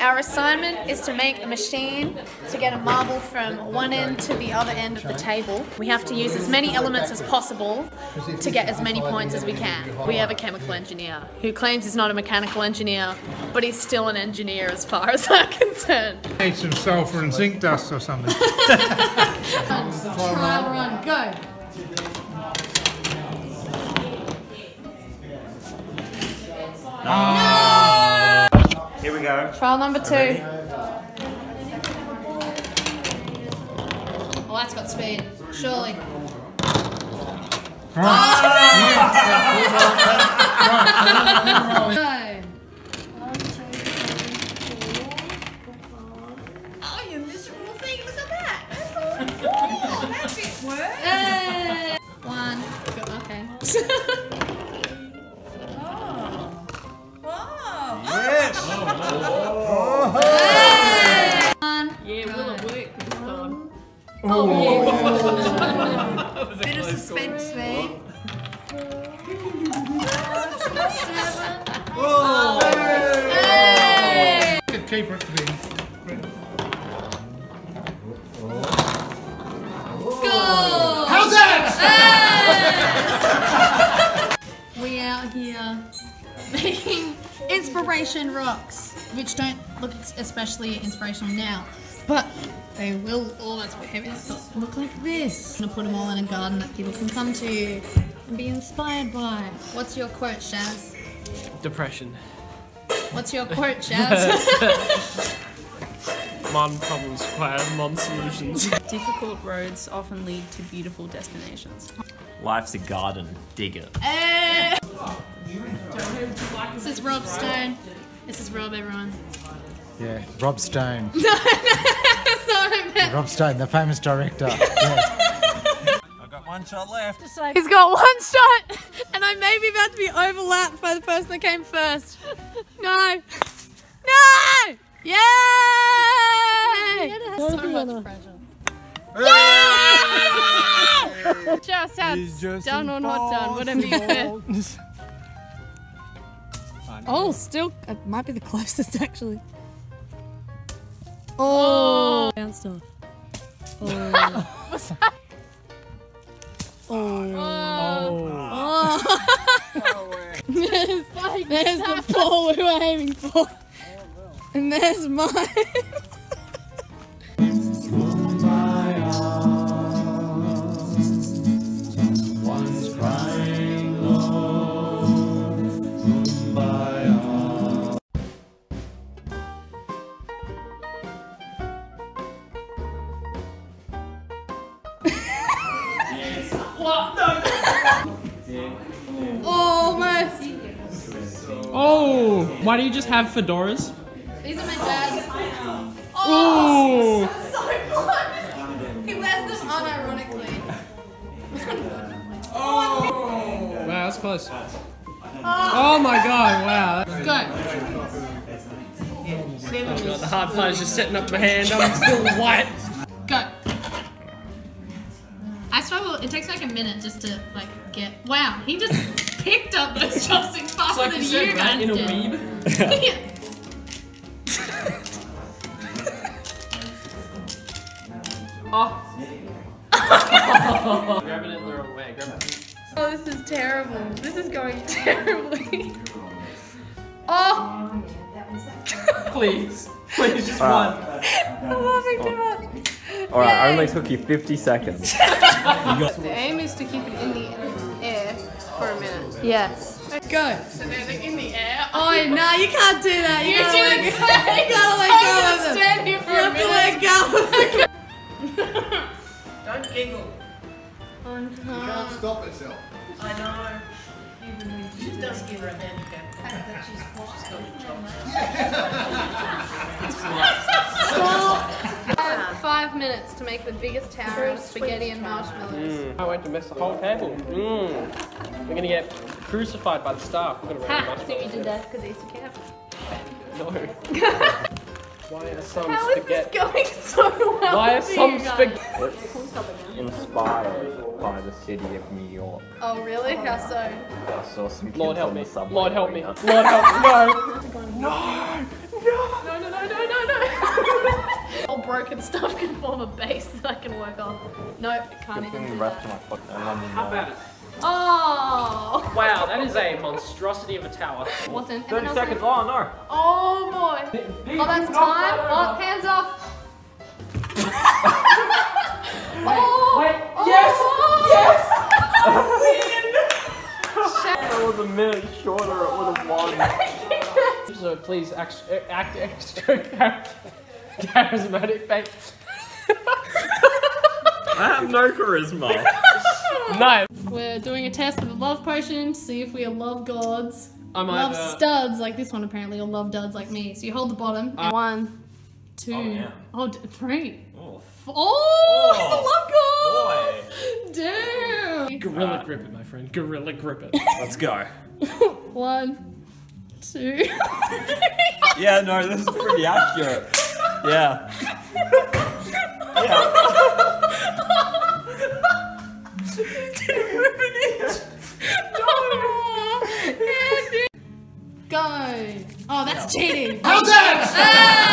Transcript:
Our assignment is to make a machine to get a marble from one end to the other end of the table. We have to use as many elements as possible to get as many points as we can. We have a chemical engineer who claims he's not a mechanical engineer, but he's still an engineer as far as I'm concerned. Need some sulphur and zinc dust or something. Trial run, go! Trial number two. Oh, that's got speed. Surely. Go. Oh, oh, you miserable thing. Look at that. Oh, that bit worked. Hey. One. Go- Okay. Bit of suspense there. Hey. Good keeper it to be. Go. How's that? We out here making inspiration rocks, which don't look especially inspirational now, but they will. Oh, that's heavy. Look like this. I'm gonna put them all in a garden that people can come to and be inspired by. What's your quote, Shaz? Depression. What's your quote, Shaz? Modern problems require modern solutions. Difficult roads often lead to beautiful destinations. Life's a garden. Dig it. Eh. this is Rob Stone. This is Rob, everyone. Yeah, Rob Stone. Rob Stone, the famous director. Yeah. I've got one shot left. He's got one shot, and I may be about to be overlapped by the person that came first. No! No! Yay! So much pressure. Just out, done or not done, whatever you said. Oh, still, it might be the closest actually. Oh, bounced off. Oh Oh! Oh! Oh! there's the ball we were aiming for. Oh, and there's mine. Oh, why do you just have fedoras? These are my dad's. Ooh. So close. He wears them unironically. Oh, wow, that's close. Oh my god, wow. Go. The hard part is just setting up my hand. I'm still white. Go. I struggle. It takes like a minute just to like get. Wow, he just picked up those chopsticks faster Like than you you said, guys right? In a did. weeb. Oh. Grab it in the wrong way. Grab it. Oh, this is terrible. This is going terribly. Oh, Please. Please, just Alright. one. I'm laughing too much. Alright, I only took you 50 seconds. The aim is to keep it in the air for a minute. Yes. Go. So they're like in the air. Oh no, you can't do that. You, You gotta let go. You gotta let go of them. stand here for You a have to let go of them. Don't giggle. You can't stop itself. I know. She does give her a handicap. Five minutes to make the biggest tower of spaghetti and marshmallows. I went to mess the whole table. Mm. We're gonna get crucified by the staff. We're gonna run Ha! a So you did that because Easter camp. No. Why are some How is this going so well? Why are some spaghetti? inspired by the city of New York. Oh really? How so? I saw some kids Lord help on me. the subway Lord help doing me. Lord help me. No. No. Broken stuff can form a base that I can work off. Nope, it can't Good even do the rest that. of my foot and then you How know. bad is Oh! Wow, that is a monstrosity of a tower. Wasn't. 30 anyone else seconds. like- Oh no. Oh boy! Oh, that's time. Oh, hands off. oh! Wait, oh, That was a minute shorter. It would have won. So please act, act extra char- charismatic. Thank. I have no charisma. No, We're doing a test of a love potion to see if we are love gods. I'm love either. studs like this one apparently, or love duds like me. So you hold the bottom. and one, two, Oh, yeah. oh, d- three. Oh. F- Oh, Oh, he's a love god! Damn! Gorilla grip it, my friend. Gorilla grip it. Let's go. One, two. Yeah, no, this is pretty accurate. Yeah. Go! Oh, that's cheating. How's that?